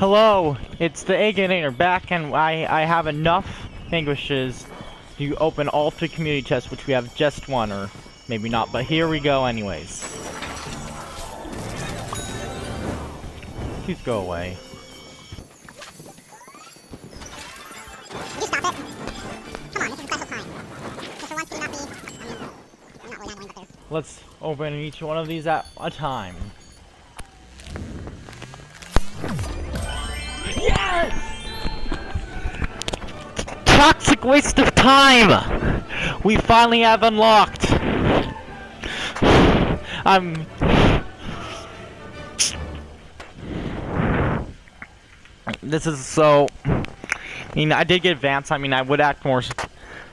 Hello, it's the Egganator back, and I I have enough vanquishes to open all three community chests, which we have just one, or maybe not. But here we go, anyways. Please go away. You stop it. Come on, this is a special time. So for once, can you not be? I mean, you're not really annoying, but there's. Let's open each one of these at a time. Toxic waste of time! We finally have unlocked! I'm... This is so... I mean, I did get advanced. I mean, I would act more su-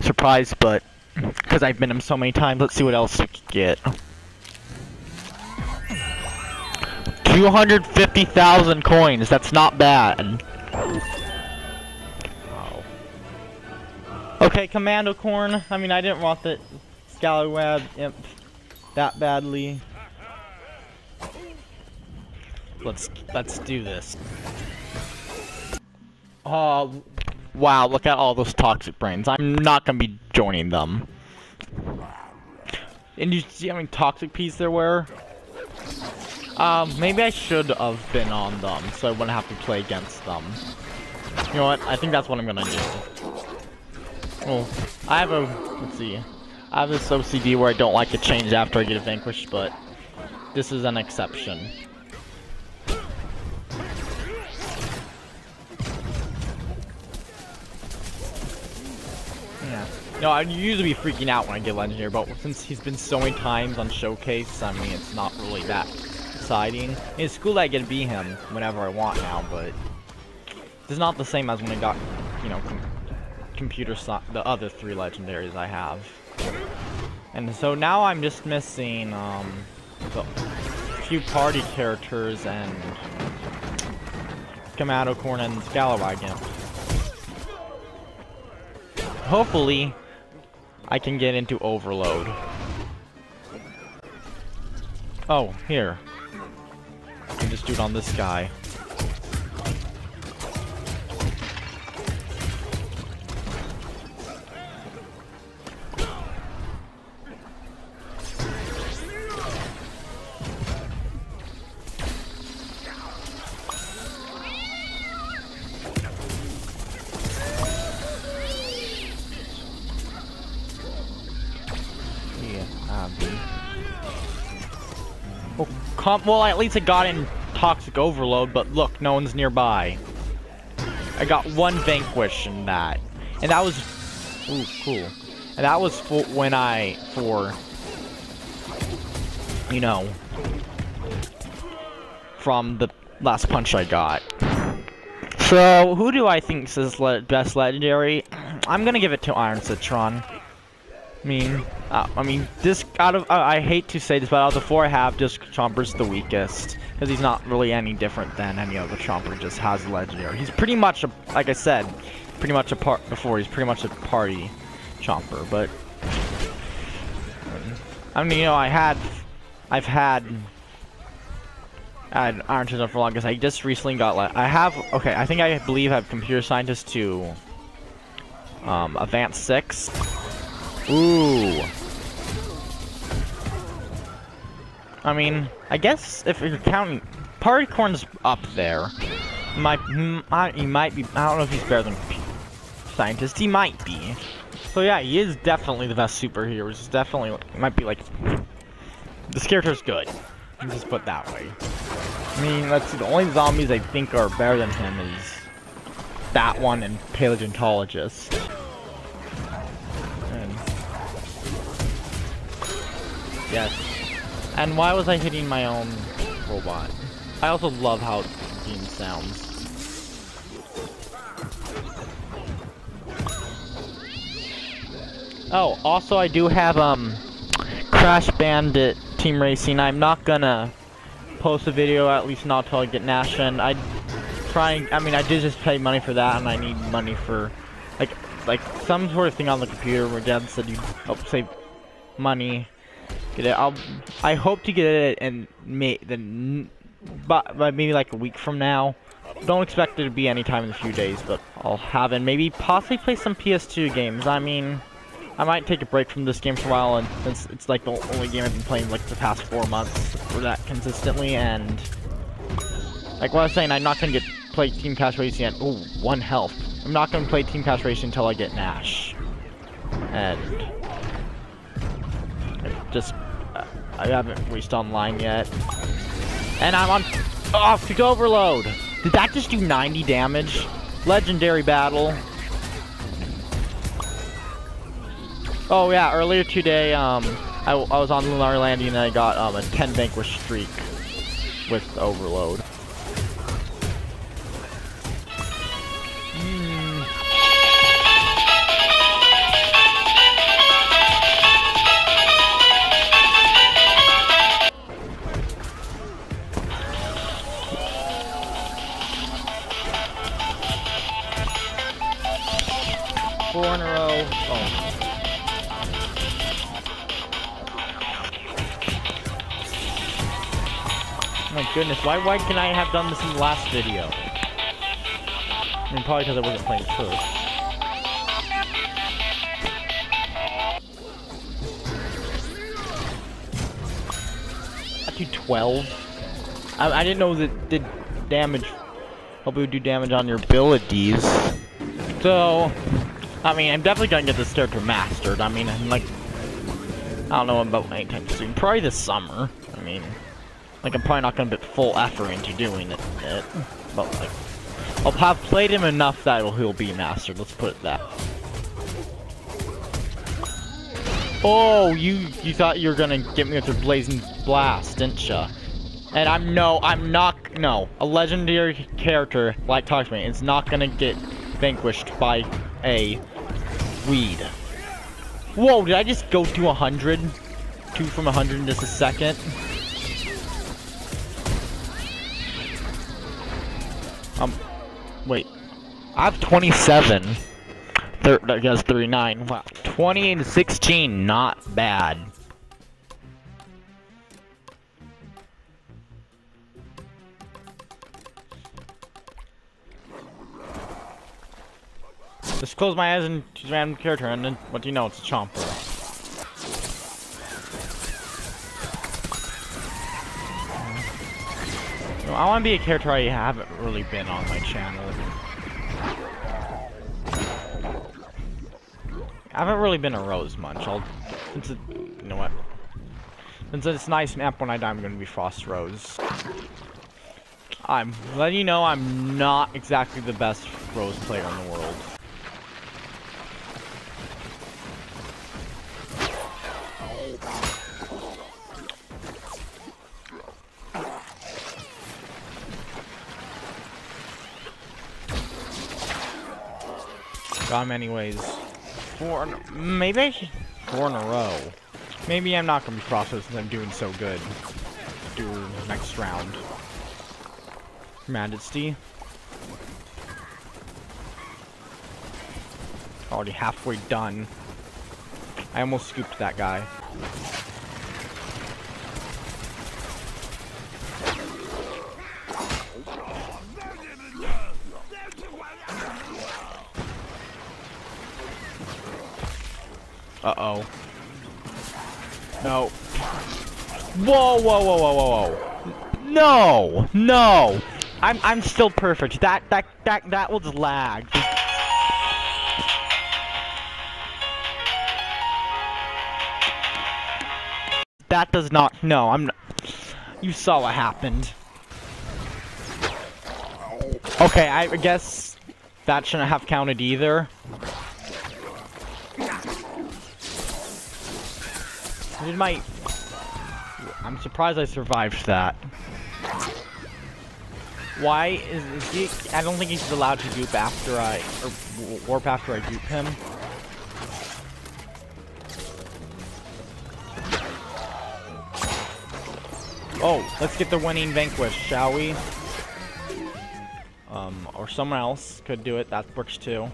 surprised, but... Because I've been him so many times, let's see what else we can get. 250,000 coins, that's not bad. Okay, Commando Corn. I mean, I didn't want the Scallywag imp that badly. Let's let's do this. Oh, wow! Look at all those toxic brainz. I'm not gonna be joining them. And you see how many toxic peas there were? Um, maybe I should have been on them, so I wouldn't have to play against them. You know what? I think that's what I'm gonna do. Well, I have a, let's see. I have this OCD where I don't like to change after I get vanquished, but this is an exception. Yeah. No, I'd usually be freaking out when I get legendary, but since he's been so many times on showcase, I mean, it's not really that exciting. It's cool that I to be him whenever I want now, but it's not the same as when I got, you know, computer so the other three legendaries I have. And so now I'm just missing um, the few party characters and Commando Corn and Scallywag Imp. Hopefully, I can get into Overload. Oh, here. I can just do it on this guy. Well, com well, at least I got in Toxic Overload, but look, no one's nearby. I got one Vanquish in that. And that was... Ooh, cool. And that was for when I... For... You know... From the last punch I got. So, who do I think is le best legendary? I'm gonna give it to Iron Citron. I mean, uh, I mean, this out of uh, I hate to say this, but out of the four I have, just Chomper's the weakest because he's not really any different than any other Chomper. Just has legendary. He's pretty much a, like I said, pretty much a part before. He's pretty much a party Chomper, but I mean, you know, I had, I've had. I had Iron Chisel for longest. I just recently got like I have okay. I think I believe I have computer scientist to um, advanced six. Ooh. I mean, I guess if you're counting, Party Corn's up there. Might, he might be. I don't know if he's better than scientist. He might be. So yeah, he is definitely the best superhero. He's definitely might be like. This character's good. Let's just put that way. I mean, let's see. The only zombies I think are better than him is that one and Paleontologist. Yes. And why was I hitting my own robot? I also love how Beam sounds. Oh, also I do have um Crash Bandit Team Racing. I'm not gonna post a video at least not till I get Nation. I trying. I mean, I did just pay money for that, and I need money for like like some sort of thing on the computer where Dad said you help save money. Get it. I'll. I hope to get it and may then, but but maybe like a week from now. don't expect it to be anytime in a few days, but I'll have it. Maybe possibly play some PS2 games. I mean, I might take a break from this game for a while, and since it's like the only game I've been playing like the past four months for that consistently, and like what I was saying, I'm not gonna get play Team Cash Racing yet. Oh, one health. I'm not gonna play Team Cash Racing until I get Nash, and I haven't reached online yet, and I'm on off to overload. Did that just do 90 damage? Legendary battle. Oh yeah, earlier today, um, I, I was on Lunar Landing and I got um, a 10 vanquish streak with Overload. Four in a row. Oh. My goodness, why why can I have done this in the last video? I mean, probably because I wasn't playing first. I do 12. I, I didn't know that did damage. Hope it would do damage on your abilities. So, I mean, I'm definitely gonna get this character mastered. I mean, I'm like, I don't know about anytime soon. Probably this summer. I mean, like, I'm probably not gonna put full effort into doing it, it but like, I'll have played him enough that he'll be mastered. Let's put it that. Oh, you you thought you were gonna get me with your blazing blast, didn't ya? And I'm no, I'm not. No, a legendary character like Toxmate is not gonna get vanquished by a weed. Whoa, did I just go to 100? Two from 100 in just a second? Um, wait. I have 27. Thir I guess 39. Wow. 20 and 16, not bad. Just close my eyes and choose a random character, and then what do you know? It's a Chomper. No, I want to be a character I haven't really been on my channel. I haven't really been a Rose much. I'll, since it, you know what? Since it's nice map when I die, I'm gonna be Frost Rose. I'm letting you know I'm not exactly the best Rose player in the world. Got him anyways. Four, in- maybe I should, four in a row. Maybe I'm not gonna be frosted since I'm doing so good. Do next round. Majesty. Already halfway done. I almost scooped that guy. Uh-oh. No. Whoa, whoa, whoa, whoa, whoa, whoa. No! No! I'm I'm still perfect. That that that that just lag. That does not no, I'm You saw what happened. Okay, I guess that shouldn't have counted either. Did my... I'm surprised I survived that. Why is, is he... I don't think he's allowed to dupe after I... Or warp after I dupe him. Oh, let's get the winning vanquish, shall we? Um, or someone else could do it. That works too.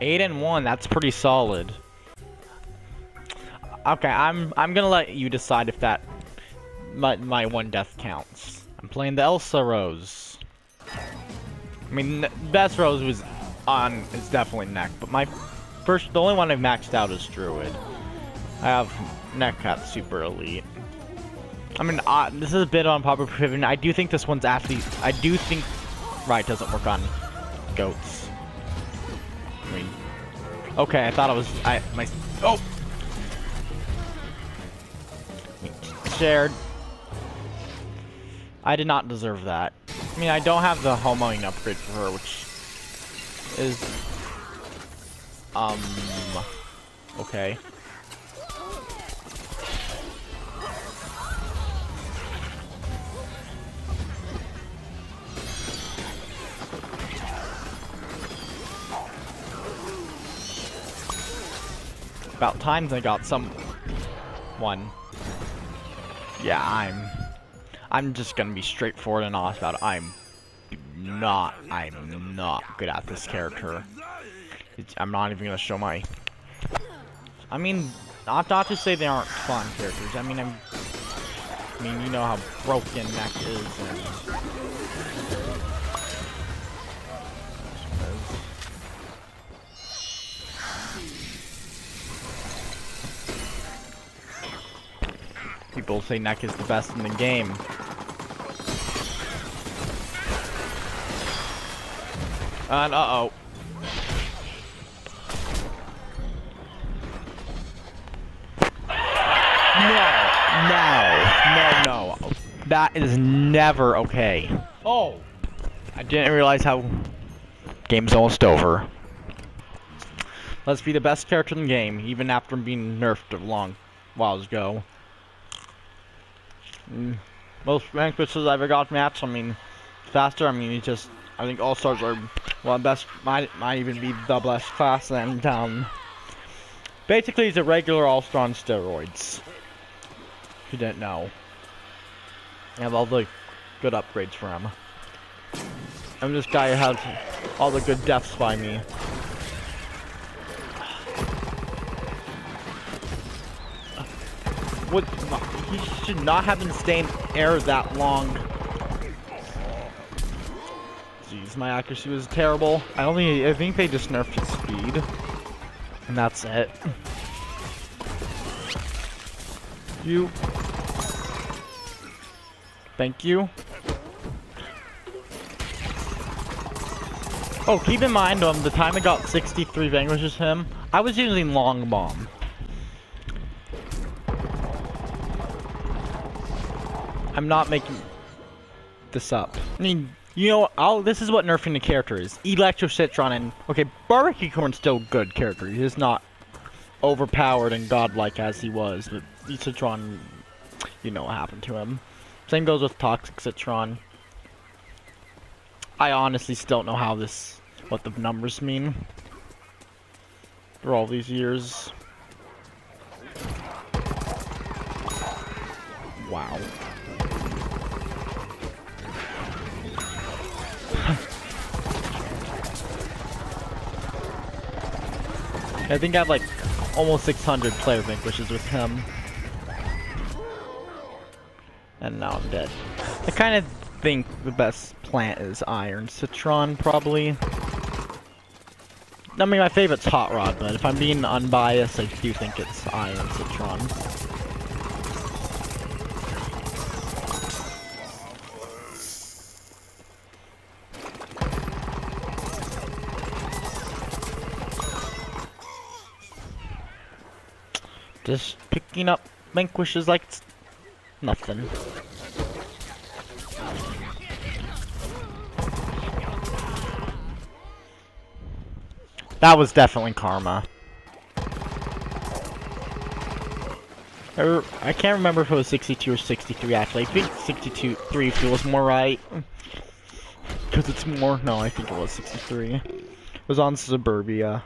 Eight and one. That's pretty solid. Okay, I'm I'm gonna let you decide if that my my one death counts. I'm playing the Elsa Rose. I mean, best rose was on is definitely neck, but my first, the only one I've maxed out is druid. I have neck cat super elite. I mean, uh, this is a bit on popular opinion. I do think this one's actually. I do think right doesn't work on goats. I mean, okay, I thought I was I my oh shared. I did not deserve that. I mean, I don't have the homoing upgrade for her, which is um okay. About times I got some one. Yeah, I'm I'm just gonna be straightforward and honest about it. I'm not I'm not good at this character. It's, I'm not even gonna show my I mean not not to say they aren't fun characters. I mean I'm I mean you know how broken Neck is and People say Neck is the best in the game. And uh-oh. No, no, no, no. That is never okay. Oh! I didn't realize how... Game's almost over. Let's be the best character in the game, even after being nerfed a long while ago. Mm, most vanquishes I've ever got match. I mean, faster. I mean, he just. I think all stars are one best. Might might even be the best class. And um, basically, he's a regular all star on steroids. If you didn't know, I have all the good upgrades for him. And this guy has all the good deaths by me. What? He should not have been staying air that long. Jeez, my accuracy was terrible. I don't. I think they just nerfed his speed, and that's it. You. Thank you. Oh, keep in mind, um, the time I got 63 vanquishes him, I was using long bomb. I'm not making this up. I mean, you know, I'll, this is what nerfing the character is. Electro Citron and, okay, Barbecue Corn's still good character. He's not overpowered and godlike as he was, but Citron, you know what happened to him. Same goes with Toxic Citron. I honestly still don't know how this, what the numbers mean. For all these years. Wow. I think I have like almost 600 player vanquishes with him. And now I'm dead. I kind of think the best plant is Iron Citron, probably. I mean, my favorite's Hot Rod, but if I'm being unbiased, I do think it's Iron Citron. Just picking up vanquishes like it's nothing. That was definitely karma. I can't remember if it was 62 or 63 actually. I think 62 3 feels more right. Because it's more. No, I think it was 63. It was on Zomburbia.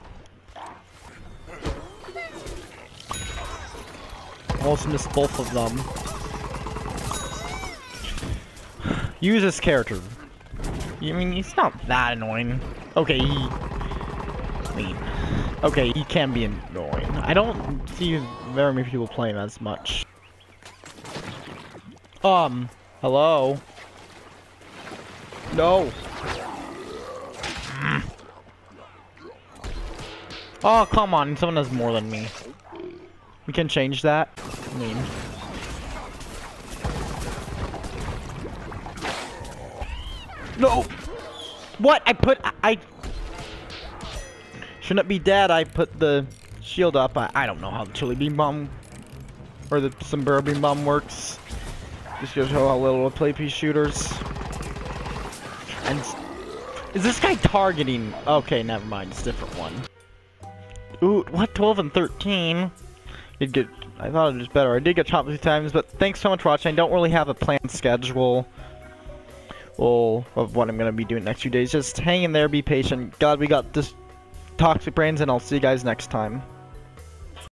almost missed both of them. Use this character. I mean, he's not that annoying. Okay, he... Okay, he can be annoying. I don't see very many people playing as much. Um, hello? No! Mm. Oh, come on, someone has more than me. We can change that. No! What? I put... I... Shouldn't be dead. I put the shield up. I, I don't know how the chili bean bomb... Or the sombrero bean bomb works. Just shows how little play pea shooters. And... Is this guy targeting? Okay, never mind. It's a different one. Ooh, what? 12 and 13? You'd get... I thought it was better. I did get chopped a few times, but thanks so much for watching. I don't really have a planned schedule well, of what I'm going to be doing next few days. Just hang in there, be patient. God, we got this Toxic Brainz, and I'll see you guys next time.